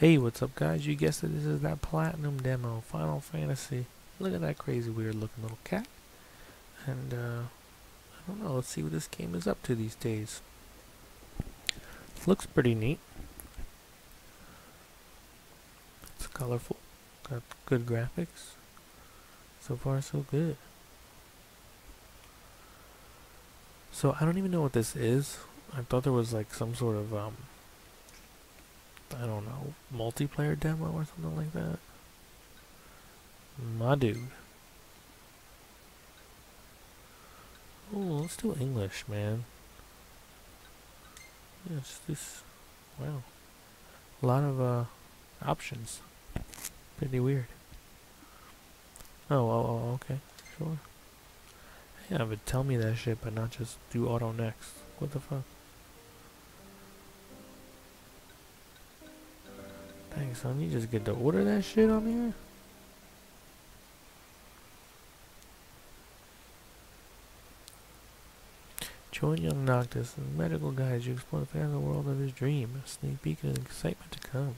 Hey, what's up guys? You guessed it, this is that Platinum demo, Final Fantasy. Look at that crazy weird looking little cat. And, uh, I don't know, let's see what this game is up to these days. Looks pretty neat. It's colorful, got good graphics. So far so good. So I don't even know what this is. I thought there was like some sort of um I don't know, multiplayer demo or something like that. My dude. Oh, let's do English, man. It's this. Wow. A lot of uh, options. Pretty weird. Oh, oh, oh, okay. Sure. Yeah, but tell me that shit, but not just do auto next. What the fuck? Dang, son, you just get to order that shit on here? Join young Noctis and medical guides you explore the fantasy world of his dream. A sneak peek and excitement to come.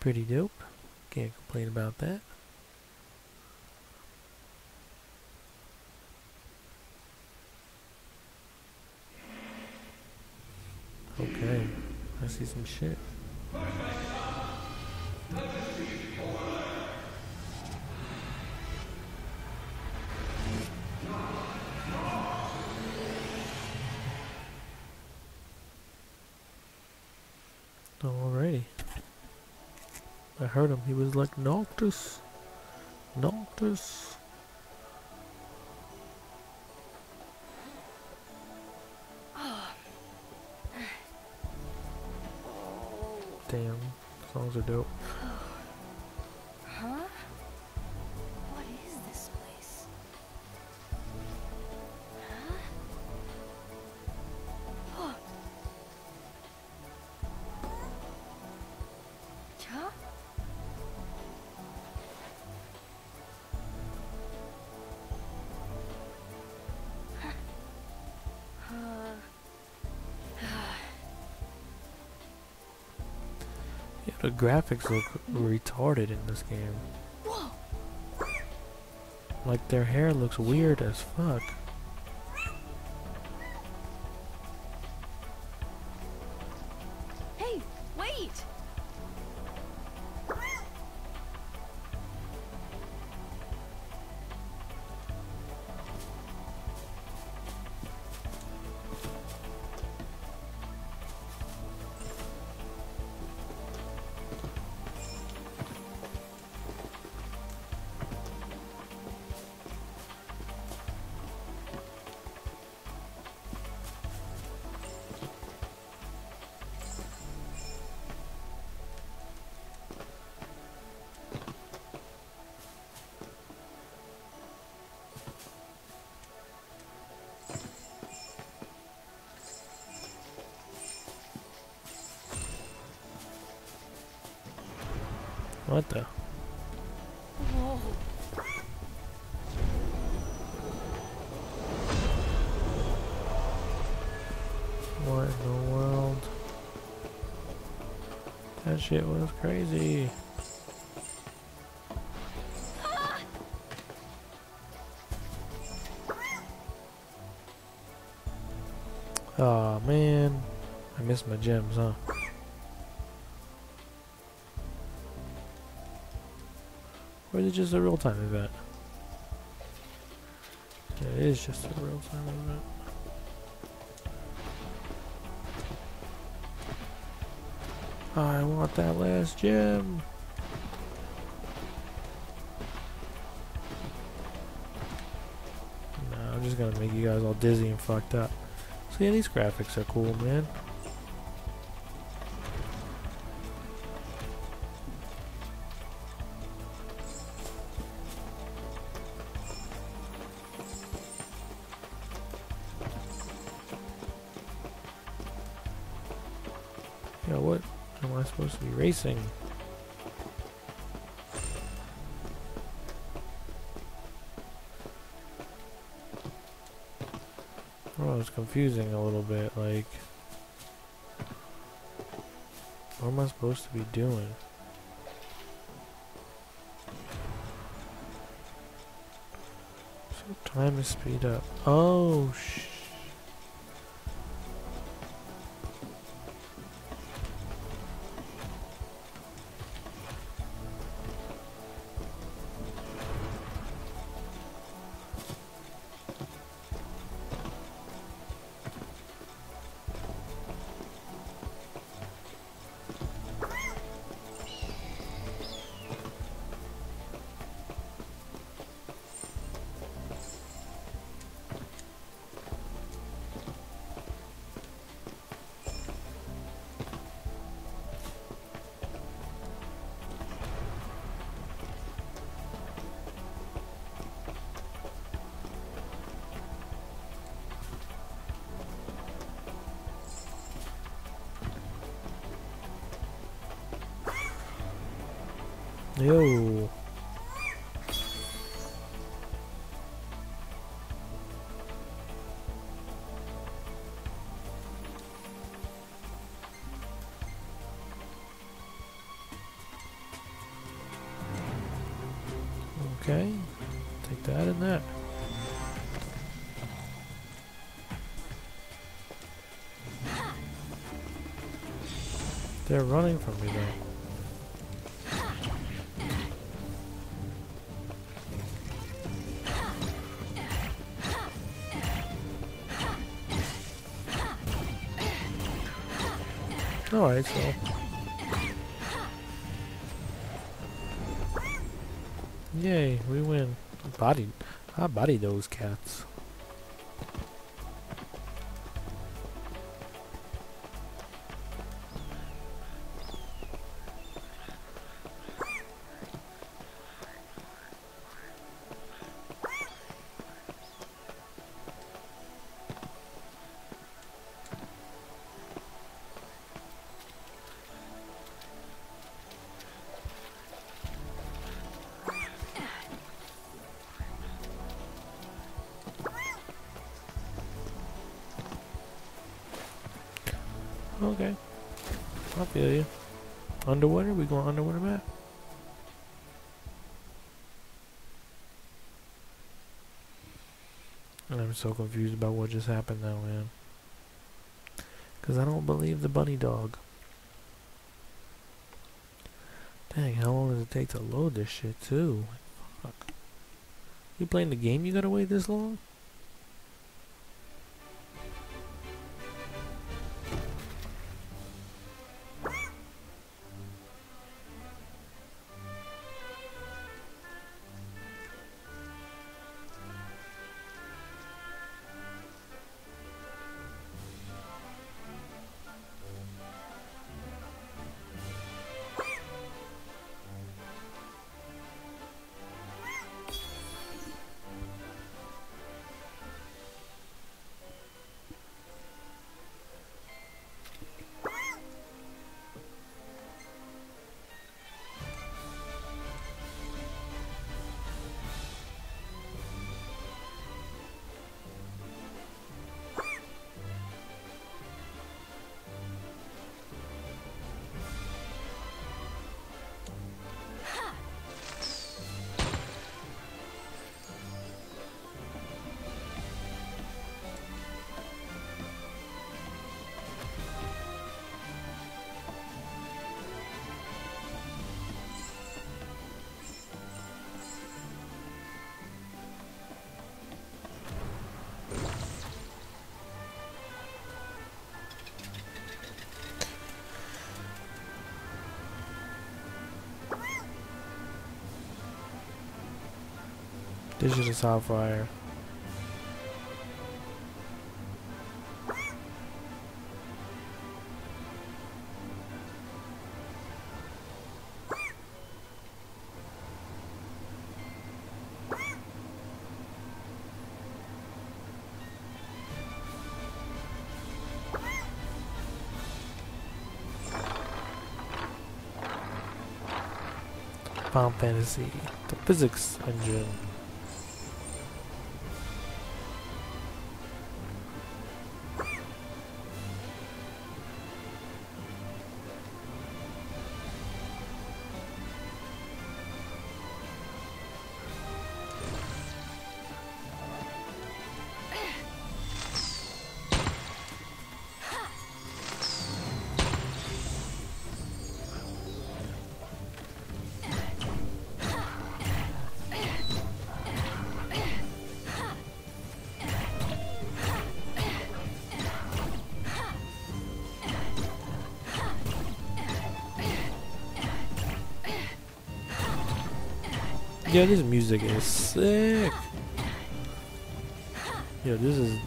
Pretty dope. Can't complain about that. Okay. I see some shit. Alrighty. I heard him. He was like, Noctis. Noctis. Songs are dope. The graphics look retarded in this game. Like their hair looks weird as fuck. What the? What in the world? That shit was crazy. Oh man, I missed my gems, huh? Or is it just a real time event? It is just a real time event. I want that last gem. No, I'm just gonna make you guys all dizzy and fucked up. So yeah, these graphics are cool, man. Yeah, what am I supposed to be racing? Oh, it's confusing a little bit, like... What am I supposed to be doing? So time is speed up. Oh, sh. Okay. Take that and that. They're running from me though. So. Yay, we win. Body, I body those cats. I feel you. Underwater? We going underwater map? I'm so confused about what just happened now, man. Because I don't believe the bunny dog. Dang, how long does it take to load this shit, too? Fuck. You playing the game you gotta wait this long? Digital Sapphire. Final Fantasy, the physics engine. Yo, this music is sick. Yo, this is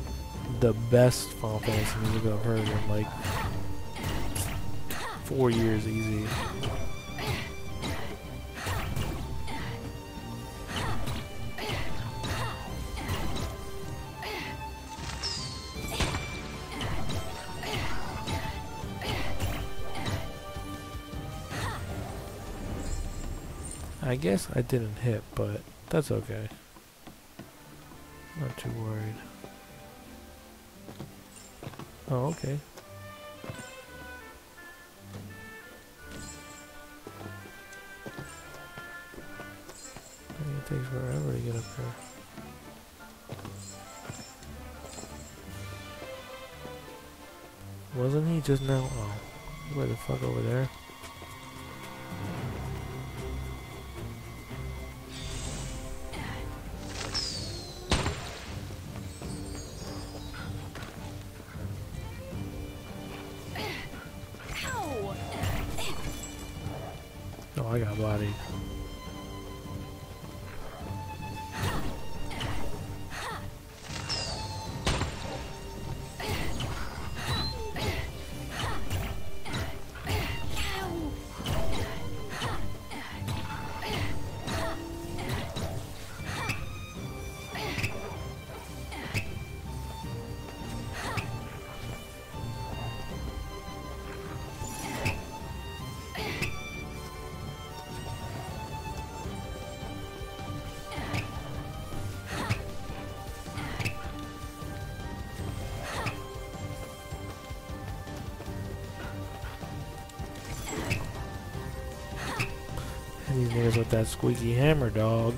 the best Final Fantasy music I've heard in like four years easy. I guess I didn't hit, but that's okay. Not too worried. Oh, okay. It takes forever to get up there. Wasn't he just now? Oh, where the fuck over there? Niggas with that squeaky hammer, dog.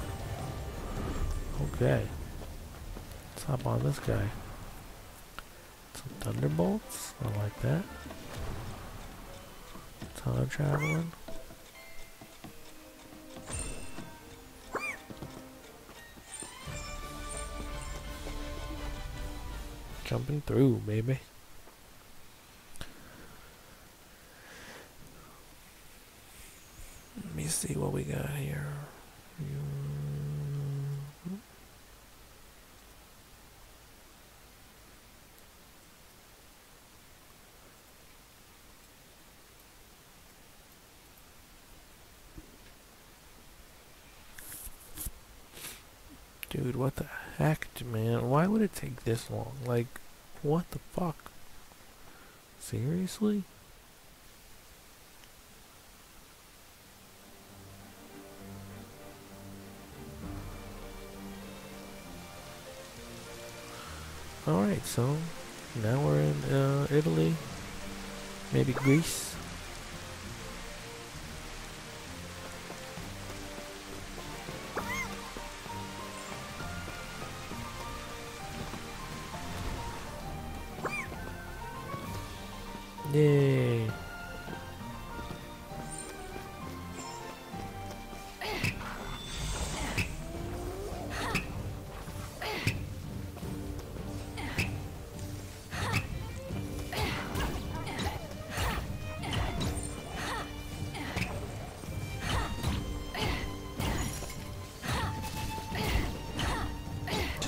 Okay. Let's hop on this guy. Some thunderbolts. I like that. Time traveling. Jumping through, baby. Let me see what we got here. Dude, what the heck, man? Why would it take this long? Like, what the fuck? Seriously? Alright, so now we're in uh, Italy, maybe Greece.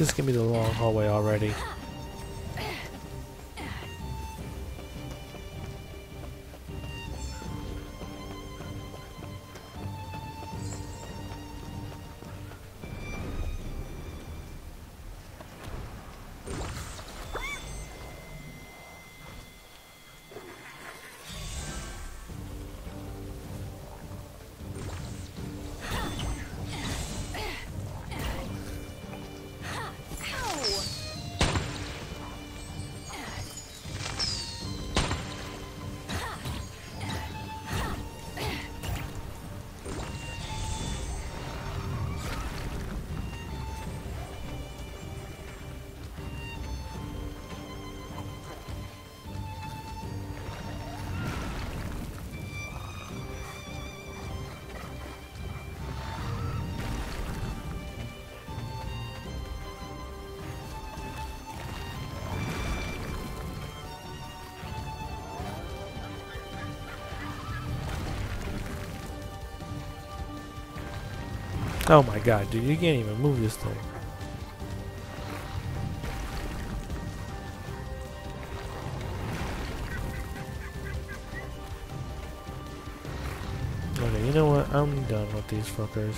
Just give me the long hallway already. Oh my god, dude, you can't even move this thing. Okay, you know what? I'm done with these fuckers.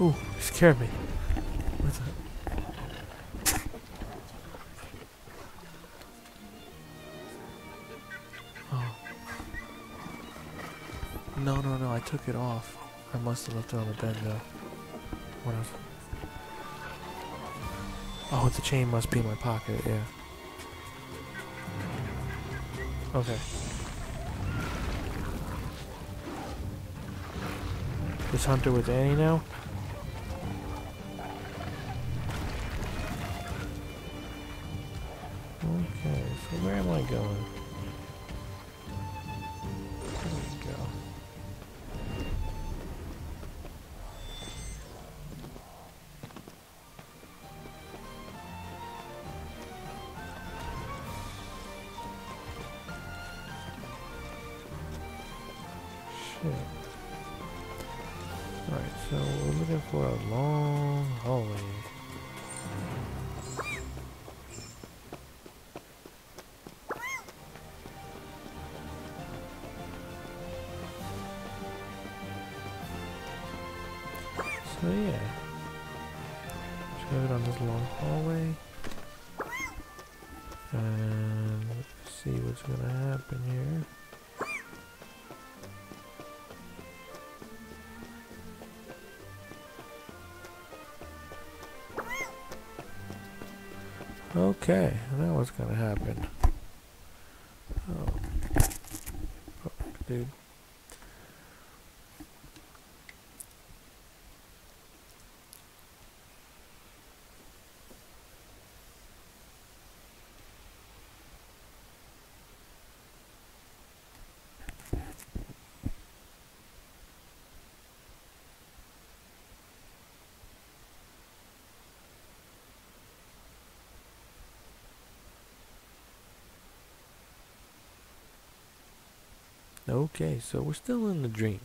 Ooh, scared me. Took it off. I must have left it on the bed though. What else? Oh, the chain must be in my pocket, yeah. Okay. Is Hunter with Annie now? Okay, so where am I going? What's gonna happen here. Okay, now what's gonna happen? Oh, Fuck, dude. Okay, so we're still in the dream.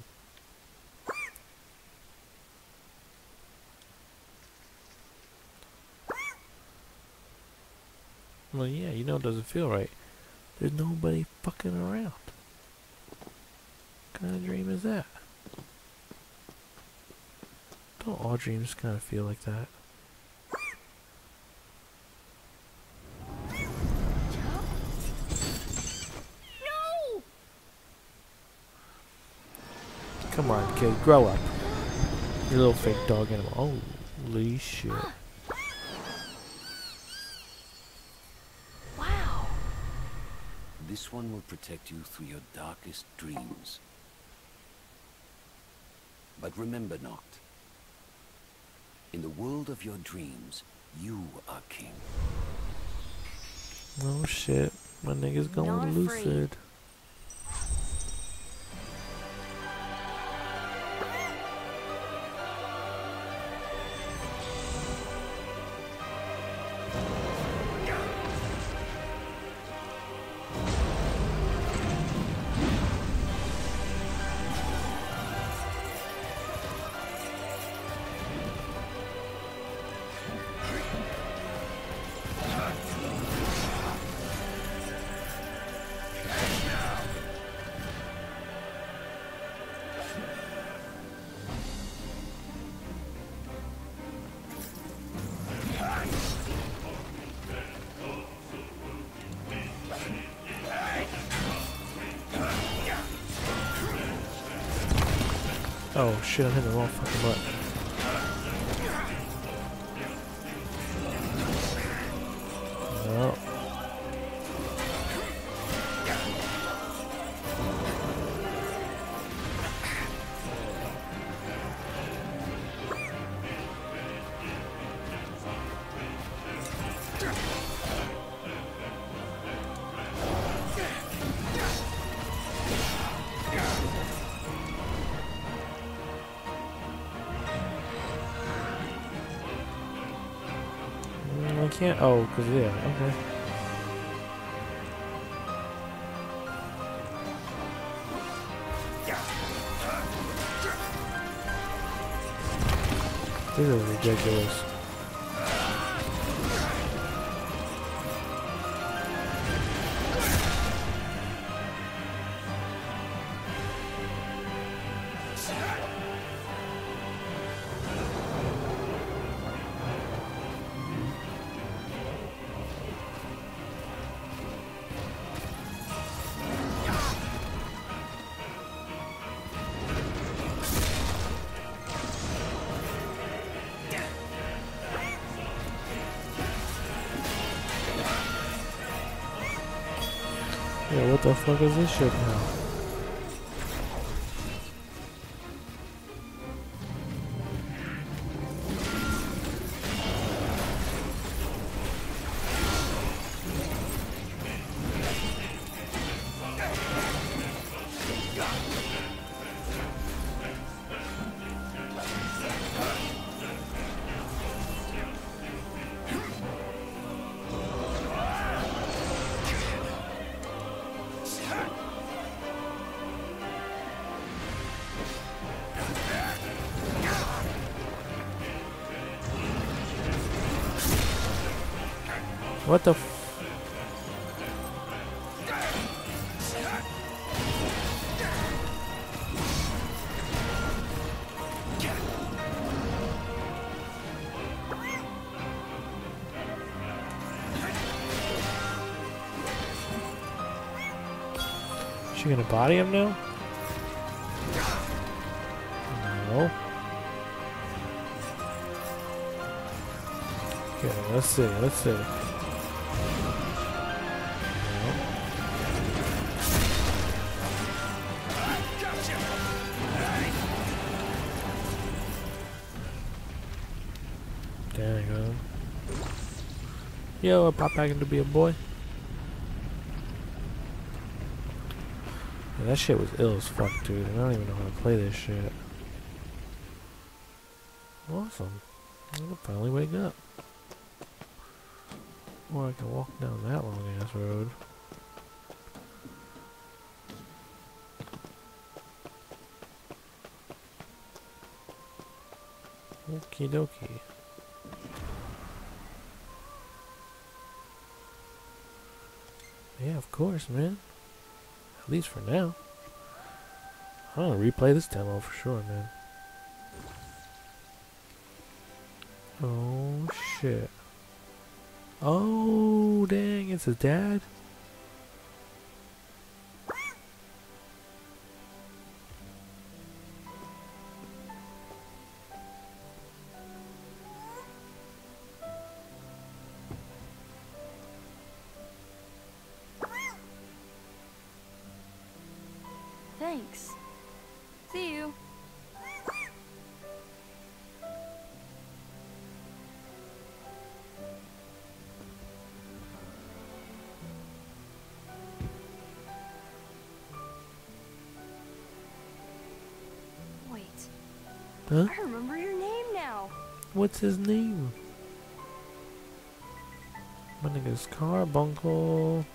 Well, yeah, you know it doesn't feel right. There's nobody fucking around. What kind of dream is that? Don't all dreams kind of feel like that? Come on, kid, grow up. You little fake dog animal. Holy shit. Wow. This one will protect you through your darkest dreams. But remember, Noct. In the world of your dreams, you are king. Oh shit. My nigga's going Not afraid. lucid. Oh shit, I'm hitting the wrong fucking button. I can't? Oh, because, yeah, okay. This is ridiculous. Yeah, what the fuck is this shit now? What the She gonna body him now? No. Okay, let's see, let's see. Yo, I pop back into be a boy. That shit was ill as fuck, dude. I don't even know how to play this shit. Awesome. I'm gonna finally wake up. Or I can walk down that long ass road. Okie dokie. Course, man. At least for now. I'm gonna replay this demo for sure, man. Oh, shit. Oh, dang, it's his dad? Thanks. See you. Wait, Huh? I remember your name now. What's his name? My nigga's Carbuncle.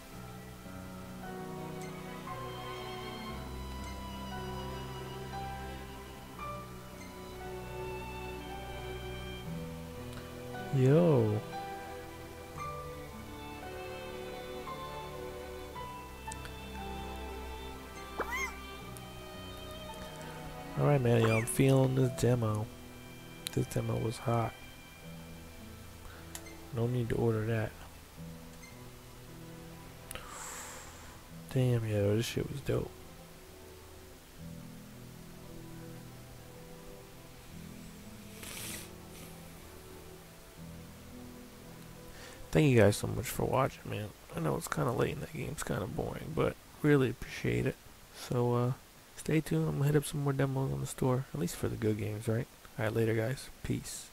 Yo. Alright, man, yo, I'm feeling this demo. This demo was hot. No need to order that. Damn, yo, this shit was dope. Thank you guys so much for watching, man. I know it's kind of late and that game's kind of boring, but really appreciate it. So, uh, stay tuned. I'm gonna hit up some more demos on the store, at least for the good games, right? Alright, later, guys. Peace.